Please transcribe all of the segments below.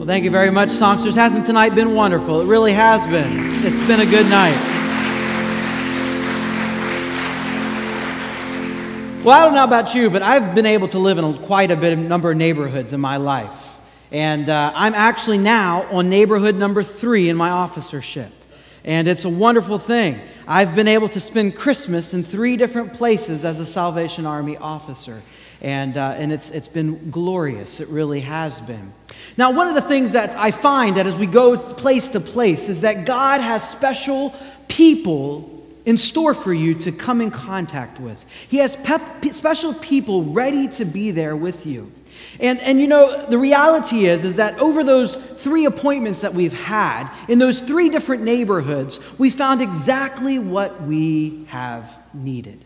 Well, thank you very much, Songsters. Hasn't tonight been wonderful? It really has been. It's been a good night. Well, I don't know about you, but I've been able to live in quite a bit of number of neighborhoods in my life. And uh, I'm actually now on neighborhood number three in my officership. And it's a wonderful thing. I've been able to spend Christmas in three different places as a Salvation Army officer. And, uh, and it's, it's been glorious. It really has been. Now, one of the things that I find that as we go place to place is that God has special people in store for you to come in contact with. He has pep- special people ready to be there with you. And, and you know, the reality is, is that over those three appointments that we've had in those three different neighborhoods, we found exactly what we have needed.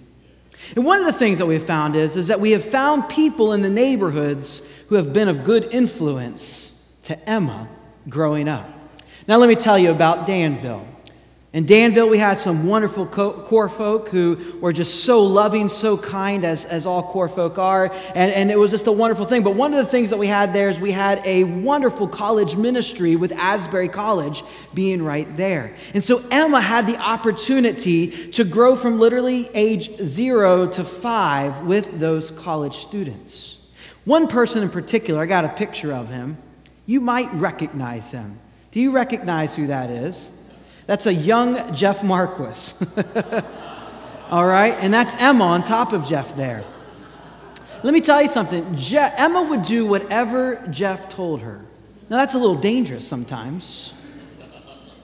And one of the things that we've found is, is that we have found people in the neighborhoods who have been of good influence to Emma growing up. Now, let me tell you about Danville. In Danville, we had some wonderful corps folk who were just so loving, so kind, as, as all corps folk are. And, and it was just a wonderful thing. But one of the things that we had there is we had a wonderful college ministry with Asbury College being right there. And so Emma had the opportunity to grow from literally age zero to five with those college students. One person in particular, I got a picture of him. You might recognize him. Do you recognize who that is? That's a young Jeff Marquis. All right? And that's Emma on top of Jeff there. Let me tell you something. Je- Emma would do whatever Jeff told her. Now, that's a little dangerous sometimes.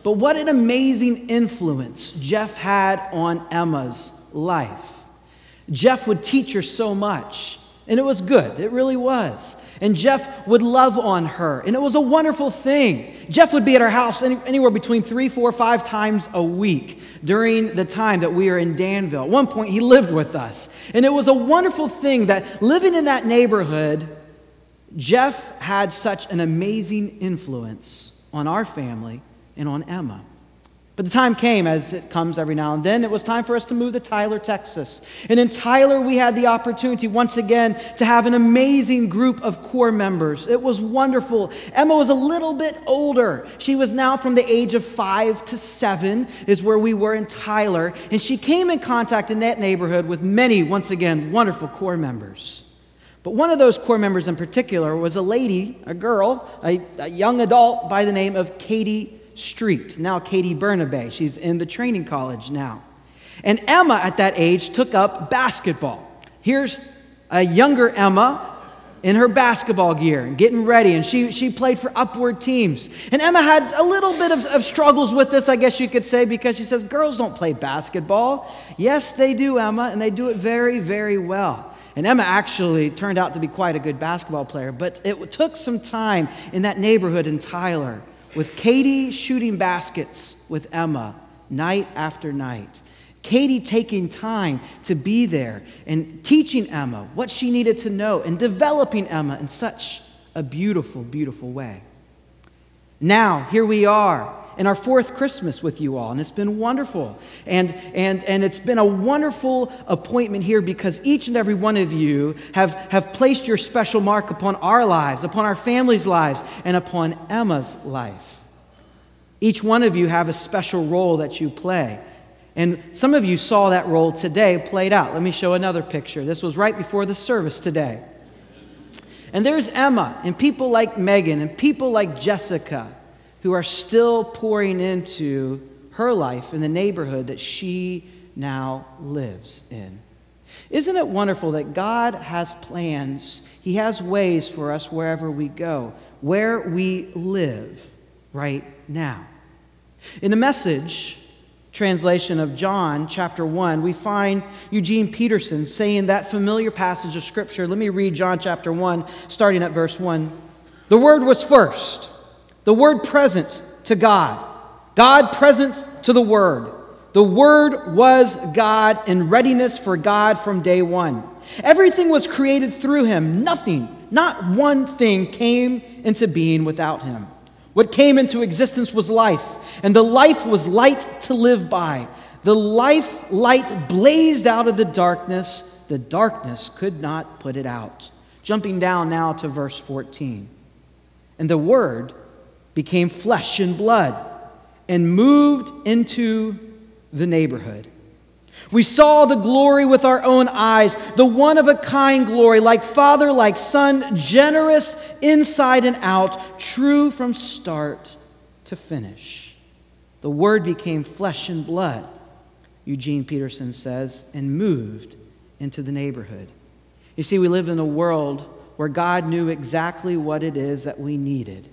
But what an amazing influence Jeff had on Emma's life. Jeff would teach her so much, and it was good. It really was. And Jeff would love on her. And it was a wonderful thing. Jeff would be at our house any, anywhere between three, four, five times a week during the time that we were in Danville. At one point, he lived with us. And it was a wonderful thing that living in that neighborhood, Jeff had such an amazing influence on our family and on Emma. But the time came, as it comes every now and then, it was time for us to move to Tyler, Texas. And in Tyler, we had the opportunity once again to have an amazing group of corps members. It was wonderful. Emma was a little bit older. She was now from the age of five to seven, is where we were in Tyler. And she came in contact in that neighborhood with many, once again, wonderful corps members. But one of those corps members in particular was a lady, a girl, a, a young adult by the name of Katie Street, now Katie Bernabe. She's in the training college now. And Emma, at that age, took up basketball. Here's a younger Emma in her basketball gear and getting ready, and she, she played for upward teams. And Emma had a little bit of, of struggles with this, I guess you could say, because she says, Girls don't play basketball. Yes, they do, Emma, and they do it very, very well. And Emma actually turned out to be quite a good basketball player, but it took some time in that neighborhood in Tyler with Katie shooting baskets with Emma night after night. Katie taking time to be there and teaching Emma what she needed to know and developing Emma in such a beautiful, beautiful way. Now, here we are in our fourth Christmas with you all, and it's been wonderful. And, and, and it's been a wonderful appointment here because each and every one of you have, have placed your special mark upon our lives, upon our families' lives, and upon Emma's life. Each one of you have a special role that you play. And some of you saw that role today played out. Let me show another picture. This was right before the service today. And there's Emma, and people like Megan, and people like Jessica who are still pouring into her life in the neighborhood that she now lives in. Isn't it wonderful that God has plans? He has ways for us wherever we go, where we live right now. In the message translation of John chapter 1, we find Eugene Peterson saying that familiar passage of Scripture. Let me read John chapter 1, starting at verse 1. The Word was first the Word present to God, God present to the Word. The Word was God in readiness for God from day one. Everything was created through Him. Nothing, not one thing came into being without Him. What came into existence was life, and the life was light to live by. The life light blazed out of the darkness. The darkness could not put it out. Jumping down now to verse 14. And the Word became flesh and blood and moved into the neighborhood. We saw the glory with our own eyes, the one of a kind glory, like Father, like Son, generous inside and out, true from start to finish. The Word became flesh and blood, Eugene Peterson says, and moved into the neighborhood. You see, we live in a world where God knew exactly what it is that we needed.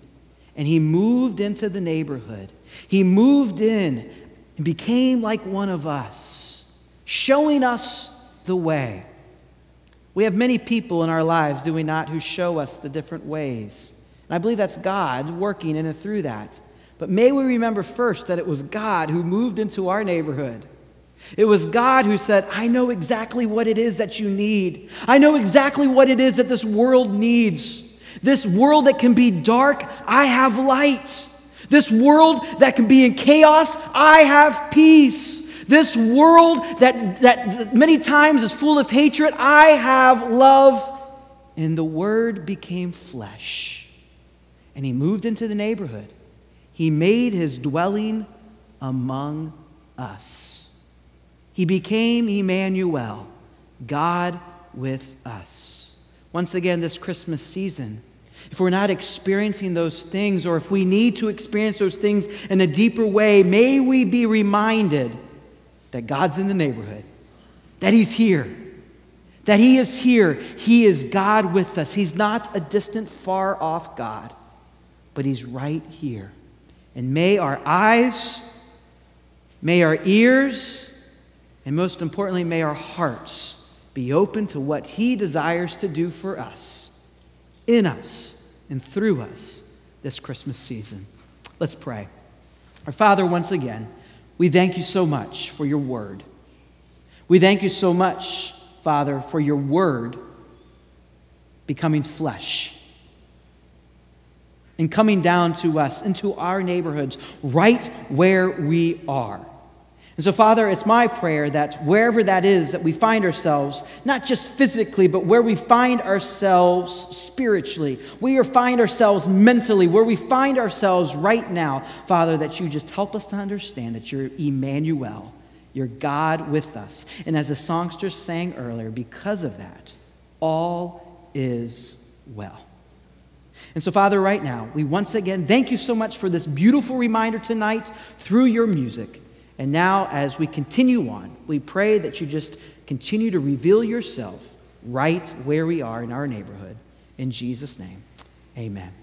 And He moved into the neighborhood. He moved in and became like one of us, showing us the way. We have many people in our lives, do we not, who show us the different ways. And I believe that's God working in and through that. But may we remember first that it was God who moved into our neighborhood. It was God who said, I know exactly what it is that you need. I know exactly what it is that this world needs. This world that can be dark, I have light. This world that can be in chaos, I have peace. This world that, that many times is full of hatred, I have love. And the Word became flesh. And He moved into the neighborhood. He made His dwelling among us. He became Emmanuel, God with us. Once again, this Christmas season, if we're not experiencing those things, or if we need to experience those things in a deeper way, may we be reminded that God's in the neighborhood, that He's here, that He is here. He is God with us. He's not a distant, far off God, but He's right here. And may our eyes, may our ears, and most importantly, may our hearts be open to what He desires to do for us, in us and through us this Christmas season. Let's pray. Our Father, once again, we thank you so much for your word. We thank you so much, Father, for your word becoming flesh and coming down to us, into our neighborhoods, right where we are. And so, Father, it's my prayer that wherever that is that we find ourselves, not just physically, but where we find ourselves spiritually, where we find ourselves mentally, where we find ourselves right now, Father, that you just help us to understand that you're Emmanuel, you're God with us. And as the songster sang earlier, because of that, all is well. And so, Father, right now, we once again thank you so much for this beautiful reminder tonight through your music. And now, as we continue on, we pray that you just continue to reveal yourself right where we are in our neighborhood. In Jesus' name, amen.